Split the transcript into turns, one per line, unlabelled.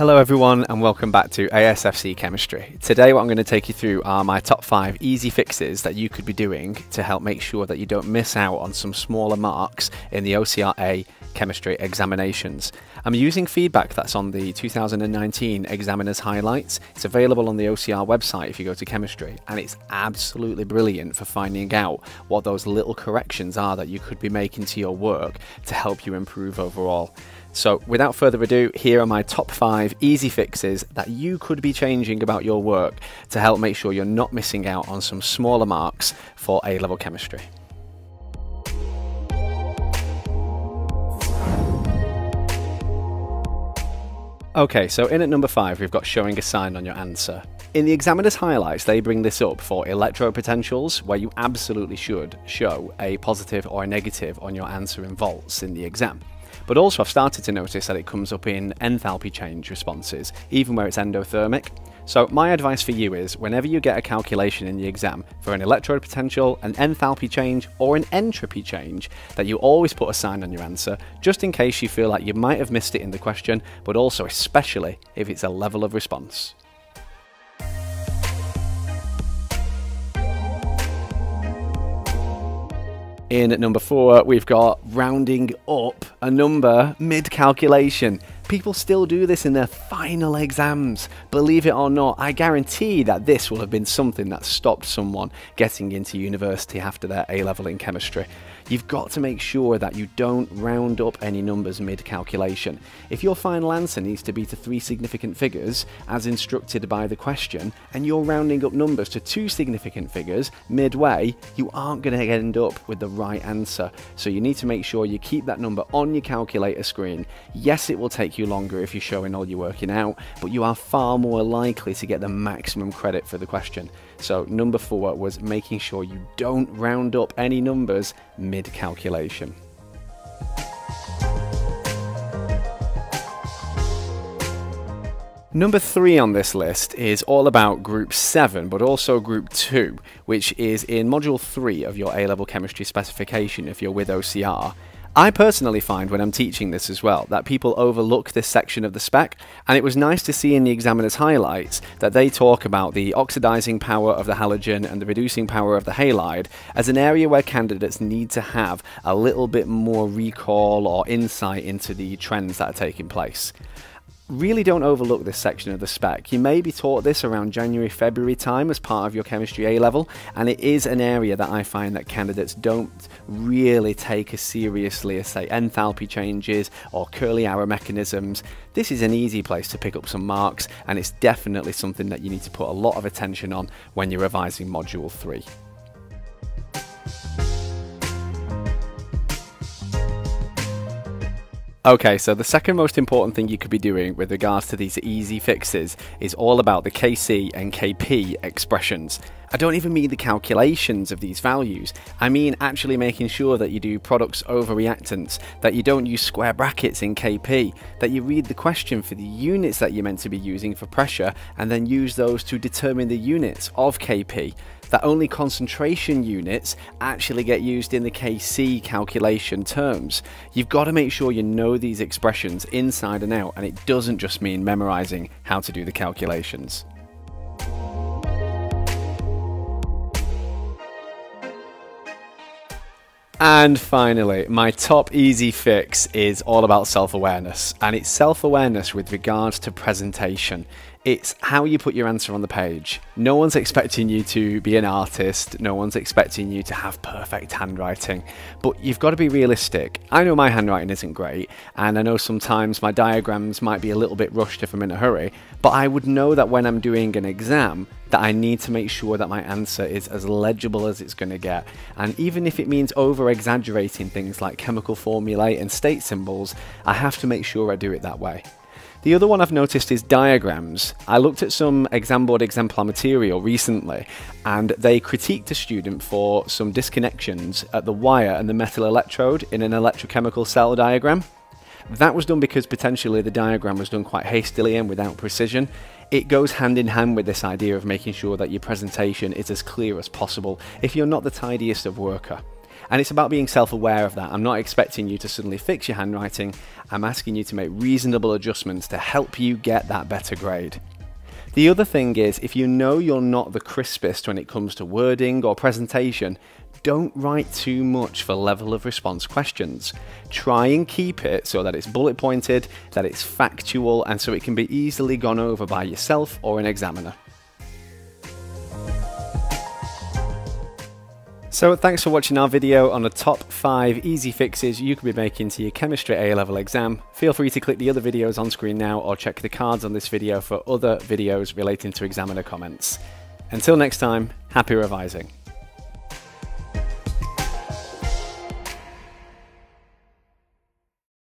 Hello everyone and welcome back to ASFC Chemistry. Today what I'm going to take you through are my top 5 easy fixes that you could be doing to help make sure that you don't miss out on some smaller marks in the OCR-A chemistry examinations. I'm using feedback that's on the 2019 examiner's highlights. It's available on the OCR website if you go to chemistry and it's absolutely brilliant for finding out what those little corrections are that you could be making to your work to help you improve overall. So, without further ado, here are my top five easy fixes that you could be changing about your work to help make sure you're not missing out on some smaller marks for A level chemistry. Okay, so in at number five, we've got showing a sign on your answer. In the examiner's highlights, they bring this up for potentials, where you absolutely should show a positive or a negative on your answer in volts in the exam. But also I've started to notice that it comes up in enthalpy change responses, even where it's endothermic. So my advice for you is whenever you get a calculation in the exam for an electrode potential, an enthalpy change or an entropy change, that you always put a sign on your answer just in case you feel like you might have missed it in the question, but also especially if it's a level of response. In at number four, we've got rounding up a number mid calculation. People still do this in their final exams. Believe it or not, I guarantee that this will have been something that stopped someone getting into university after their A level in chemistry. You've got to make sure that you don't round up any numbers mid calculation. If your final answer needs to be to three significant figures, as instructed by the question, and you're rounding up numbers to two significant figures midway, you aren't going to end up with the right answer. So you need to make sure you keep that number on your calculator screen. Yes, it will take you longer if you're showing all your working out, but you are far more likely to get the maximum credit for the question. So number four was making sure you don't round up any numbers mid-calculation. Number three on this list is all about Group 7, but also Group 2, which is in Module 3 of your A-Level Chemistry specification if you're with OCR. I personally find when I'm teaching this as well that people overlook this section of the spec, and it was nice to see in the examiner's highlights that they talk about the oxidizing power of the halogen and the reducing power of the halide as an area where candidates need to have a little bit more recall or insight into the trends that are taking place really don't overlook this section of the spec. You may be taught this around January, February time as part of your chemistry A level, and it is an area that I find that candidates don't really take as seriously as, say, enthalpy changes or curly arrow mechanisms. This is an easy place to pick up some marks, and it's definitely something that you need to put a lot of attention on when you're revising Module 3. Okay, so the second most important thing you could be doing with regards to these easy fixes is all about the Kc and Kp expressions. I don't even mean the calculations of these values, I mean actually making sure that you do products over reactants, that you don't use square brackets in Kp, that you read the question for the units that you're meant to be using for pressure and then use those to determine the units of Kp that only concentration units actually get used in the KC calculation terms. You've got to make sure you know these expressions inside and out, and it doesn't just mean memorizing how to do the calculations. And finally, my top easy fix is all about self awareness, and it's self awareness with regards to presentation. It's how you put your answer on the page. No one's expecting you to be an artist, no one's expecting you to have perfect handwriting, but you've got to be realistic. I know my handwriting isn't great, and I know sometimes my diagrams might be a little bit rushed if I'm in a hurry, but I would know that when I'm doing an exam, that I need to make sure that my answer is as legible as it's going to get. And even if it means over exaggerating things like chemical formulae and state symbols, I have to make sure I do it that way. The other one I've noticed is diagrams. I looked at some exam board exemplar material recently and they critiqued a student for some disconnections at the wire and the metal electrode in an electrochemical cell diagram. That was done because potentially the diagram was done quite hastily and without precision. It goes hand in hand with this idea of making sure that your presentation is as clear as possible if you're not the tidiest of worker. And it's about being self aware of that. I'm not expecting you to suddenly fix your handwriting, I'm asking you to make reasonable adjustments to help you get that better grade. The other thing is, if you know you're not the crispest when it comes to wording or presentation, don't write too much for level of response questions. Try and keep it so that it's bullet pointed, that it's factual, and so it can be easily gone over by yourself or an examiner. So thanks for watching our video on the top 5 easy fixes you could be making to your chemistry A-level exam. Feel free to click the other videos on screen now or check the cards on this video for other videos relating to examiner comments. Until next time, happy revising.